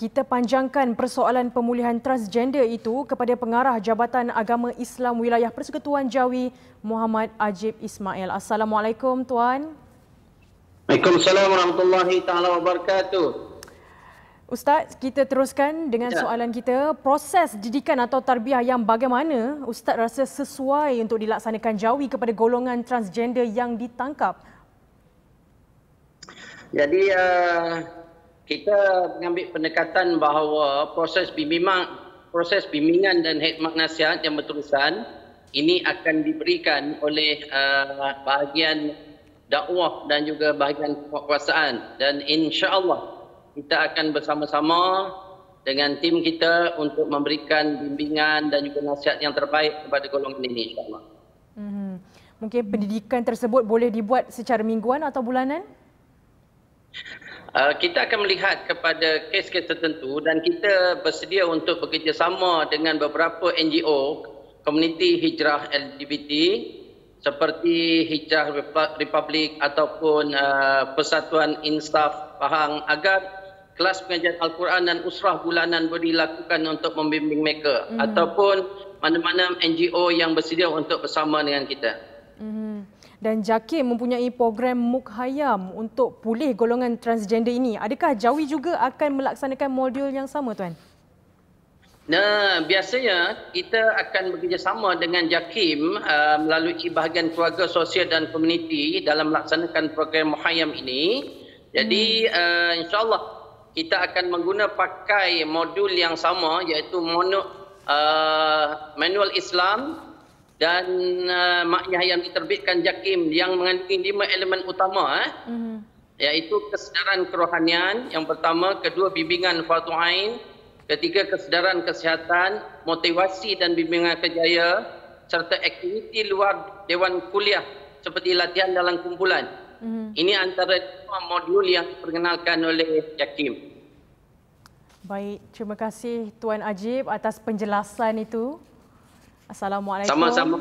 kita panjangkan persoalan pemulihan transgender itu kepada pengarah Jabatan Agama Islam Wilayah Persekutuan Jawi Muhammad Ajib Ismail. Assalamualaikum tuan. Waalaikumsalam warahmatullahi taala wabarakatuh. Ustaz, kita teruskan dengan ya. soalan kita. Proses didikan atau tarbiyah yang bagaimana Ustaz rasa sesuai untuk dilaksanakan jawi kepada golongan transgender yang ditangkap? Jadi uh, kita mengambil pendekatan bahawa proses bimbingan proses bimbingan dan hikmat nasihat yang berterusan ini akan diberikan oleh uh, bahagian dakwah dan juga bahagian kekuasaan dan insya-Allah kita akan bersama-sama dengan tim kita untuk memberikan bimbingan dan juga nasihat yang terbaik kepada golongan ini insya-Allah. Hmm. Mungkin pendidikan tersebut boleh dibuat secara mingguan atau bulanan? Uh, kita akan melihat kepada kes-kes tertentu dan kita bersedia untuk bekerjasama dengan beberapa NGO komuniti hijrah LGBT seperti Hijrah Republik ataupun uh, Persatuan Instaf Pahang agar kelas pengajian Al-Quran dan usrah bulanan boleh dilakukan untuk membimbing mereka mm. ataupun mana-mana NGO yang bersedia untuk bersama dengan kita. Mm dan JAKIM mempunyai program Mukhayam untuk pulih golongan transgender ini. Adakah Jawi juga akan melaksanakan modul yang sama tuan? Nah, biasanya kita akan bekerjasama dengan JAKIM uh, melalui bahagian keluarga sosial dan komuniti dalam melaksanakan program Mukhayam ini. Jadi hmm. uh, insyaAllah kita akan mengguna pakai modul yang sama iaitu mono, uh, manual Islam dan uh, maknya yang diterbitkan JAKIM yang mengandungi lima elemen utama eh, mm-hmm. iaitu kesedaran kerohanian yang pertama, kedua bimbingan fardu ain, ketiga kesedaran kesihatan, motivasi dan bimbingan kejaya serta aktiviti luar dewan kuliah seperti latihan dalam kumpulan. Mm-hmm. Ini antara dua modul yang diperkenalkan oleh JAKIM. Baik, terima kasih Tuan Ajib atas penjelasan itu. Assalamualaikum. Sama-sama.